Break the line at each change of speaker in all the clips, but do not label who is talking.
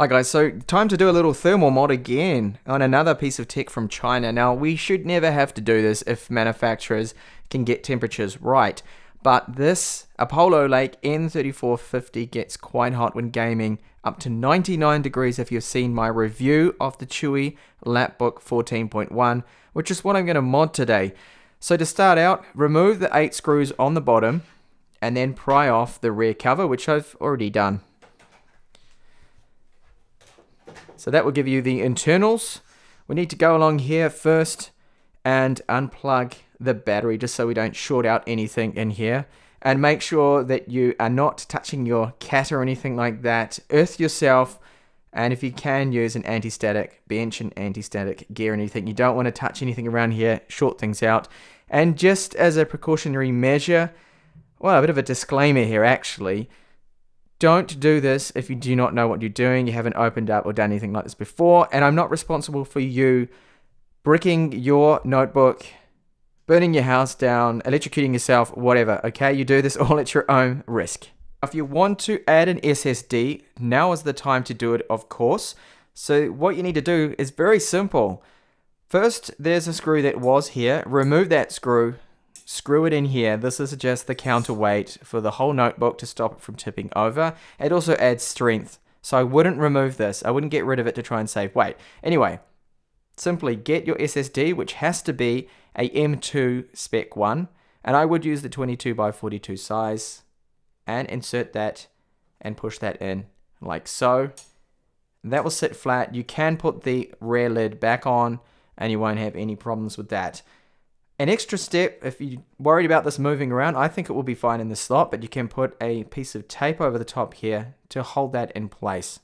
Hi guys, so time to do a little thermal mod again on another piece of tech from China. Now we should never have to do this if manufacturers can get temperatures right, but this Apollo Lake N3450 gets quite hot when gaming, up to 99 degrees if you've seen my review of the Chuwi Lapbook 14.1, which is what I'm going to mod today. So to start out, remove the 8 screws on the bottom and then pry off the rear cover, which I've already done. So that will give you the internals. We need to go along here first and unplug the battery just so we don't short out anything in here. And make sure that you are not touching your cat or anything like that. Earth yourself. And if you can use an anti-static bench and anti-static gear and anything, you don't want to touch anything around here, short things out. And just as a precautionary measure, well, a bit of a disclaimer here actually, don't do this if you do not know what you're doing, you haven't opened up or done anything like this before, and I'm not responsible for you bricking your notebook, burning your house down, electrocuting yourself, whatever, okay? You do this all at your own risk. If you want to add an SSD, now is the time to do it, of course. So what you need to do is very simple. First, there's a screw that was here. Remove that screw, screw it in here. This is just the counterweight for the whole notebook to stop it from tipping over. It also adds strength. So I wouldn't remove this. I wouldn't get rid of it to try and save weight. Anyway, simply get your SSD, which has to be a M2 spec one. And I would use the 22 by 42 size and insert that and push that in like so. That will sit flat. You can put the rear lid back on and you won't have any problems with that. An extra step, if you're worried about this moving around, I think it will be fine in the slot, but you can put a piece of tape over the top here to hold that in place.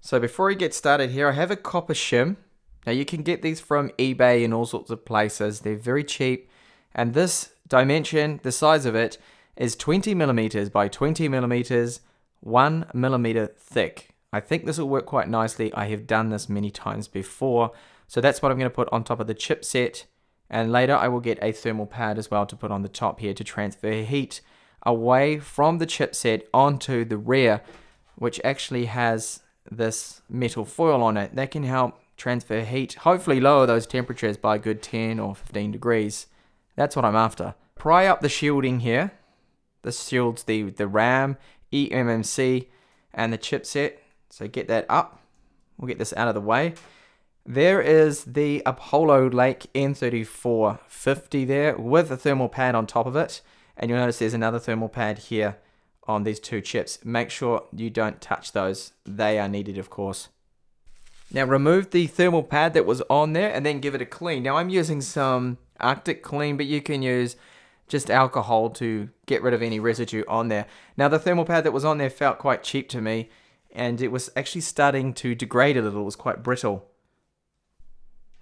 So before we get started here, I have a copper shim. Now you can get these from eBay and all sorts of places. They're very cheap. And this dimension, the size of it, is 20 millimeters by 20 millimeters, one millimeter thick. I think this will work quite nicely. I have done this many times before. So that's what I'm going to put on top of the chipset and later I will get a thermal pad as well to put on the top here to transfer heat away from the chipset onto the rear, which actually has this metal foil on it. That can help transfer heat, hopefully lower those temperatures by a good 10 or 15 degrees. That's what I'm after. Pry up the shielding here. This shields the, the RAM, eMMC, and the chipset. So get that up. We'll get this out of the way. There is the Apollo Lake N3450 there with a thermal pad on top of it. And you'll notice there's another thermal pad here on these two chips. Make sure you don't touch those. They are needed, of course. Now remove the thermal pad that was on there and then give it a clean. Now I'm using some Arctic Clean, but you can use just alcohol to get rid of any residue on there. Now the thermal pad that was on there felt quite cheap to me and it was actually starting to degrade a little. It was quite brittle.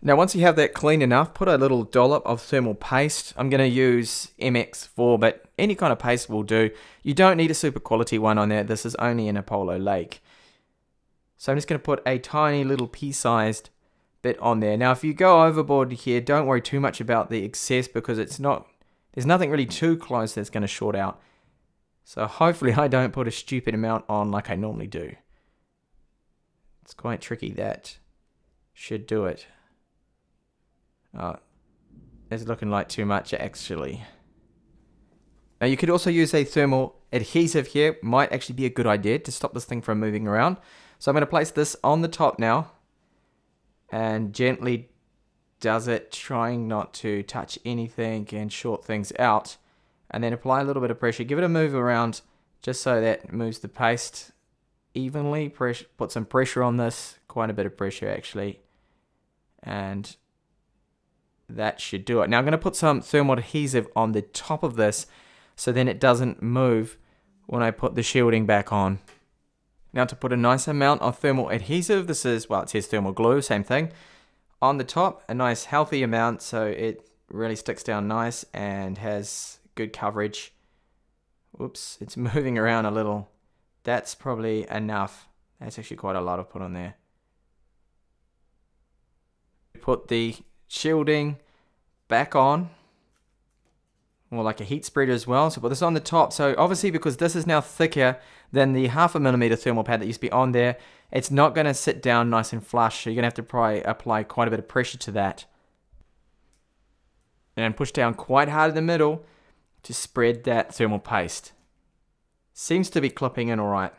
Now once you have that clean enough, put a little dollop of thermal paste. I'm going to use MX4, but any kind of paste will do. You don't need a super quality one on there. This is only in Apollo Lake. So I'm just going to put a tiny little pea-sized bit on there. Now if you go overboard here, don't worry too much about the excess because it's not, there's nothing really too close that's going to short out. So hopefully I don't put a stupid amount on like I normally do. It's quite tricky that should do it. Oh, it's looking like too much actually. Now you could also use a thermal adhesive here. Might actually be a good idea to stop this thing from moving around. So I'm going to place this on the top now. And gently does it, trying not to touch anything and short things out. And then apply a little bit of pressure. Give it a move around just so that moves the paste evenly. Pressure, put some pressure on this. Quite a bit of pressure actually. And that should do it. Now I'm going to put some thermal adhesive on the top of this so then it doesn't move when I put the shielding back on. Now to put a nice amount of thermal adhesive, this is, well it says thermal glue, same thing. On the top, a nice healthy amount so it really sticks down nice and has good coverage. Oops, it's moving around a little. That's probably enough. That's actually quite a lot of put on there. Put the shielding back on or like a heat spreader as well. So put this on the top. So obviously because this is now thicker than the half a millimeter thermal pad that used to be on there, it's not going to sit down nice and flush. So you're going to have to probably apply quite a bit of pressure to that. And push down quite hard in the middle to spread that thermal paste. Seems to be clipping in alright.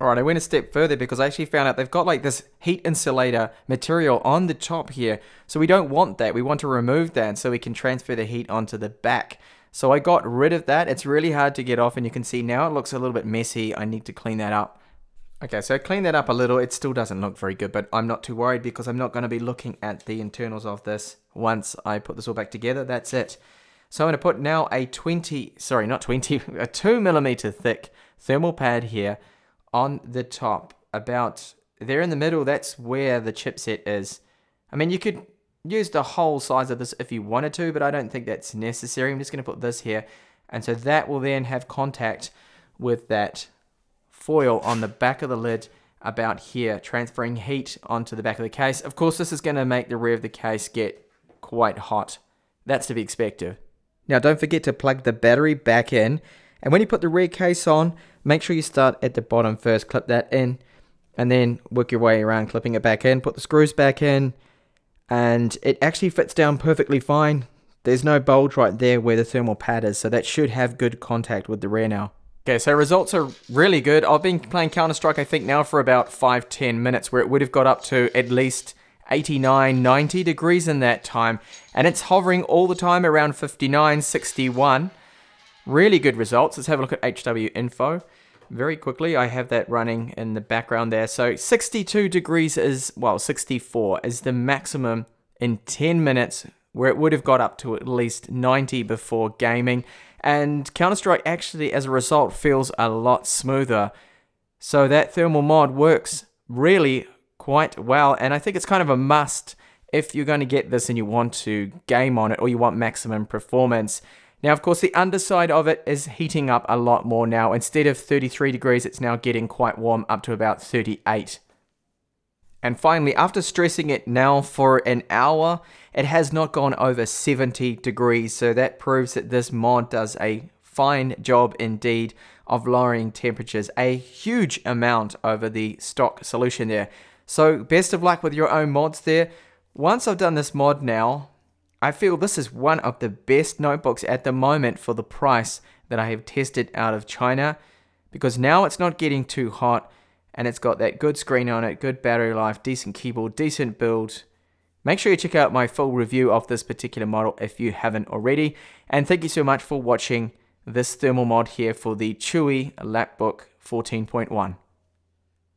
Alright, I went a step further because I actually found out they've got like this heat insulator material on the top here. So we don't want that. We want to remove that so we can transfer the heat onto the back. So I got rid of that. It's really hard to get off and you can see now it looks a little bit messy. I need to clean that up. Okay, so clean that up a little. It still doesn't look very good, but I'm not too worried because I'm not going to be looking at the internals of this once I put this all back together. That's it. So I'm going to put now a 20, sorry, not 20, a 2 millimeter thick thermal pad here on the top, about there in the middle, that's where the chipset is. I mean, you could use the whole size of this if you wanted to, but I don't think that's necessary. I'm just going to put this here. And so that will then have contact with that foil on the back of the lid about here, transferring heat onto the back of the case. Of course, this is going to make the rear of the case get quite hot. That's to be expected. Now, don't forget to plug the battery back in. And when you put the rear case on, make sure you start at the bottom first, clip that in, and then work your way around clipping it back in, put the screws back in, and it actually fits down perfectly fine. There's no bulge right there where the thermal pad is, so that should have good contact with the rear now. Okay, so results are really good. I've been playing Counter-Strike, I think, now for about 5-10 minutes, where it would have got up to at least 89, 90 degrees in that time. And it's hovering all the time around 59, 61. Really good results. Let's have a look at HW info. Very quickly, I have that running in the background there. So 62 degrees is, well, 64 is the maximum in 10 minutes where it would have got up to at least 90 before gaming. And Counter-Strike actually, as a result, feels a lot smoother. So that thermal mod works really quite well. And I think it's kind of a must if you're going to get this and you want to game on it or you want maximum performance. Now, of course, the underside of it is heating up a lot more now. Instead of 33 degrees, it's now getting quite warm up to about 38. And finally, after stressing it now for an hour, it has not gone over 70 degrees. So that proves that this mod does a fine job indeed of lowering temperatures a huge amount over the stock solution there. So best of luck with your own mods there. Once I've done this mod now, I feel this is one of the best notebooks at the moment for the price that I have tested out of China because now it's not getting too hot and it's got that good screen on it, good battery life, decent keyboard, decent build. Make sure you check out my full review of this particular model if you haven't already. And thank you so much for watching this thermal mod here for the Chuwi Lapbook 14.1.